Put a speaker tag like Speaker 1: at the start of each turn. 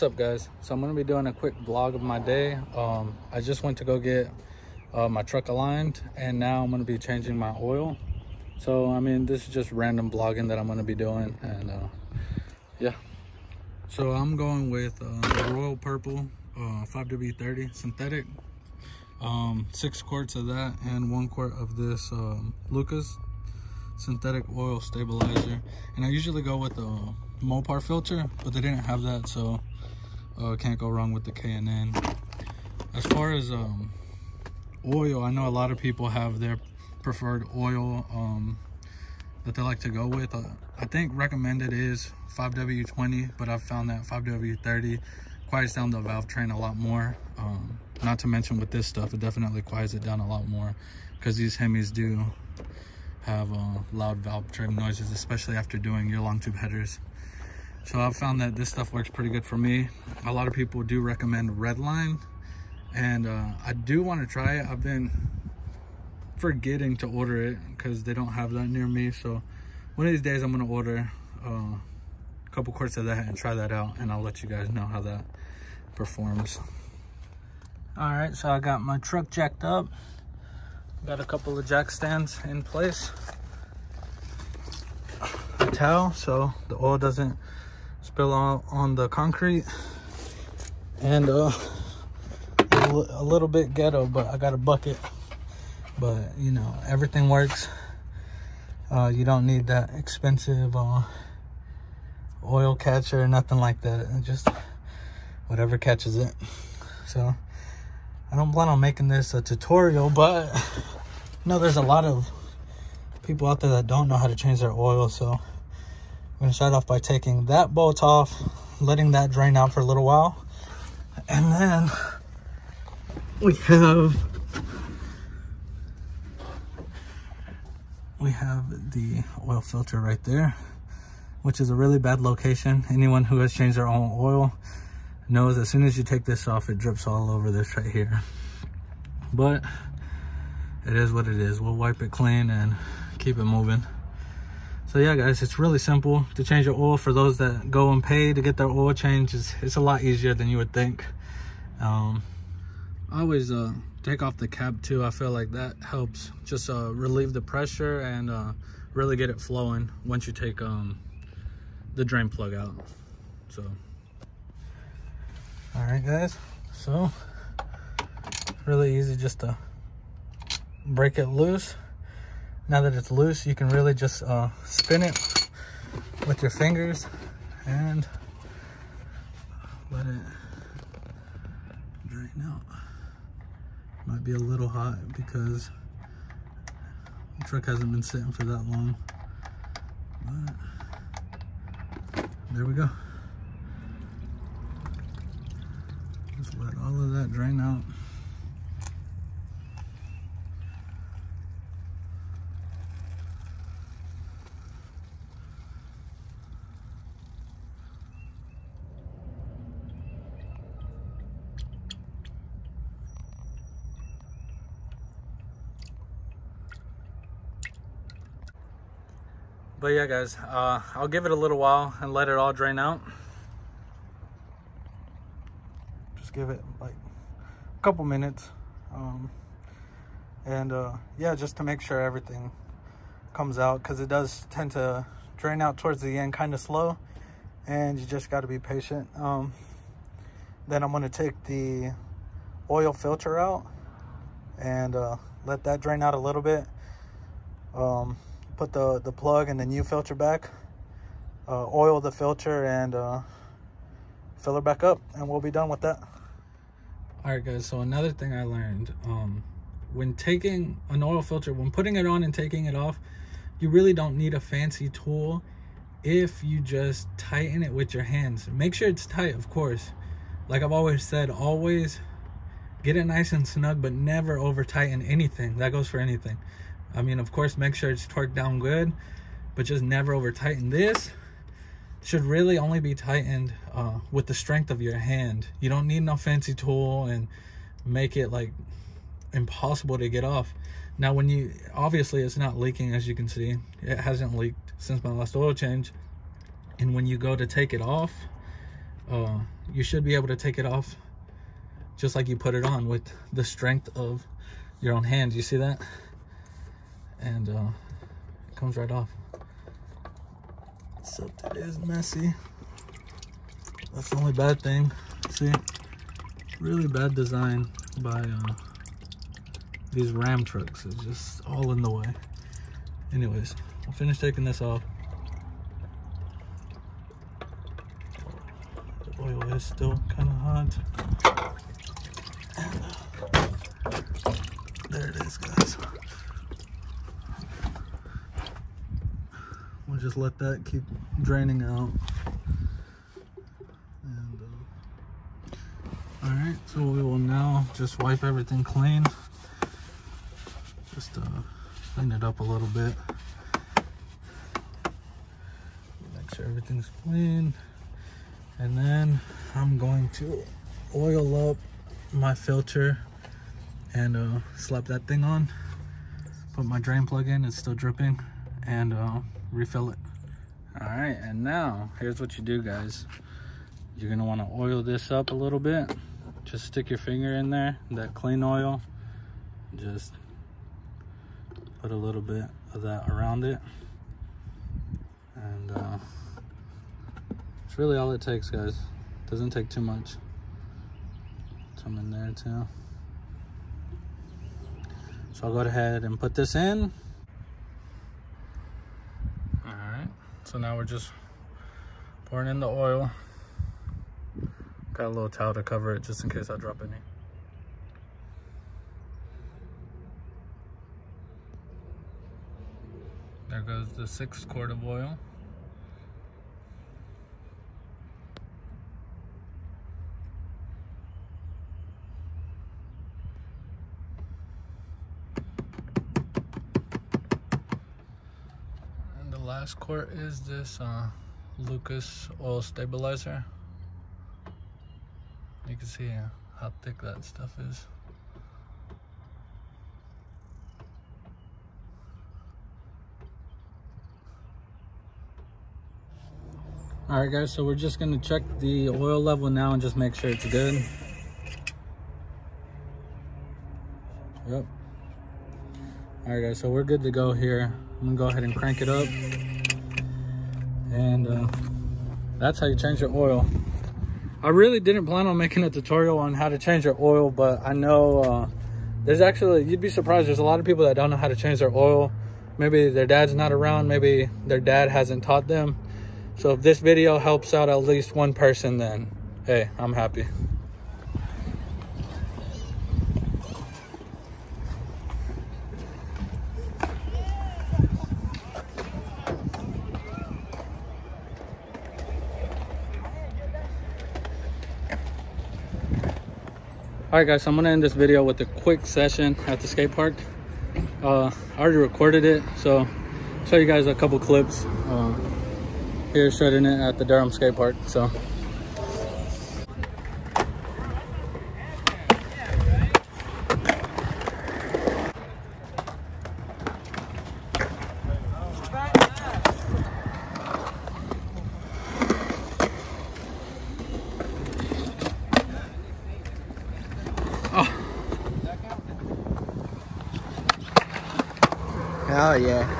Speaker 1: what's up guys? So i'm gonna be doing a quick vlog of my day. Um i just went to go get uh, my truck aligned and now i'm gonna be changing my oil. So i mean this is just random vlogging that i'm gonna be doing and uh yeah. So i'm going with uh, royal purple uh 5w30 synthetic. Um six quarts of that and one quart of this um lucas synthetic oil stabilizer. And i usually go with the mopar filter but they didn't have that so uh, can't go wrong with the K&N. As far as um, oil, I know a lot of people have their preferred oil um, that they like to go with. Uh, I think recommended is 5W20, but I've found that 5W30 quiets down the valve train a lot more. Um, not to mention with this stuff, it definitely quiets it down a lot more because these Hemis do have uh, loud valve train noises, especially after doing your long tube headers. So I've found that this stuff works pretty good for me. A lot of people do recommend Redline and uh, I do want to try it. I've been forgetting to order it because they don't have that near me. So one of these days I'm going to order uh, a couple quarts of that and try that out and I'll let you guys know how that performs. All right, so I got my truck jacked up. Got a couple of jack stands in place. A towel so the oil doesn't spill on, on the concrete. And uh, a little bit ghetto but i got a bucket. But you know everything works. Uh, you don't need that expensive uh, oil catcher or nothing like that. Just whatever catches it. So i don't plan on making this a tutorial but you know there's a lot of people out there that don't know how to change their oil so I'm gonna start off by taking that bolt off, letting that drain out for a little while. And then we have, we have the oil filter right there, which is a really bad location. Anyone who has changed their own oil knows as soon as you take this off, it drips all over this right here. But it is what it is. We'll wipe it clean and keep it moving so yeah guys it's really simple to change your oil. For those that go and pay to get their oil changed it's, it's a lot easier than you would think. Um, i always uh, take off the cap too. I feel like that helps just uh, relieve the pressure and uh, really get it flowing once you take um, the drain plug out. So. All right guys. So really easy just to break it loose now that it's loose you can really just uh, spin it with your fingers and let it drain out. Might be a little hot because the truck hasn't been sitting for that long but there we go. Just let all of that drain out but yeah guys uh, i'll give it a little while and let it all drain out. Just give it like a couple minutes um, and uh, yeah just to make sure everything comes out because it does tend to drain out towards the end kind of slow and you just got to be patient. Um, then i'm going to take the oil filter out and uh, let that drain out a little bit. Um, put the, the plug and the new filter back, uh, oil the filter and uh, fill her back up and we'll be done with that. All right guys, so another thing I learned, um, when taking an oil filter, when putting it on and taking it off, you really don't need a fancy tool if you just tighten it with your hands. Make sure it's tight, of course. Like I've always said, always get it nice and snug, but never over tighten anything. That goes for anything. I mean, of course, make sure it's torqued down good, but just never over tighten. This should really only be tightened uh, with the strength of your hand. You don't need no fancy tool and make it like impossible to get off. Now, when you, obviously it's not leaking as you can see. It hasn't leaked since my last oil change. And when you go to take it off, uh, you should be able to take it off just like you put it on with the strength of your own hand. You see that? And uh, it comes right off. Except it is messy. That's the only bad thing. See? Really bad design by uh, these Ram trucks. It's just all in the way. Anyways, I'll finish taking this off. The oil is still kind of hot. Uh, there it is, guys. Just let that keep draining out. And, uh, all right, so we will now just wipe everything clean. Just uh, clean it up a little bit. Make sure everything's clean. And then I'm going to oil up my filter and uh, slap that thing on. Put my drain plug in, it's still dripping, and uh, refill it. All right, and now here's what you do, guys. You're gonna wanna oil this up a little bit. Just stick your finger in there, that clean oil. Just put a little bit of that around it. And uh, it's really all it takes, guys. Doesn't take too much. Some in there too. So I'll go ahead and put this in. All right, so now we're just pouring in the oil. Got a little towel to cover it just in case I drop any. There goes the sixth quart of oil. Last quart is this uh, Lucas oil stabilizer. You can see how thick that stuff is. All right guys, so we're just gonna check the oil level now and just make sure it's good. Yep. All right guys, so we're good to go here. I'm gonna go ahead and crank it up. And uh, that's how you change your oil. I really didn't plan on making a tutorial on how to change your oil, but I know uh, there's actually, you'd be surprised, there's a lot of people that don't know how to change their oil. Maybe their dad's not around, maybe their dad hasn't taught them. So if this video helps out at least one person, then hey, I'm happy. All right, guys, so I'm gonna end this video with a quick session at the skate park. Uh, I already recorded it, so I'll show you guys a couple clips. Uh, here shredding it at the Durham skate park, so.
Speaker 2: Oh yeah.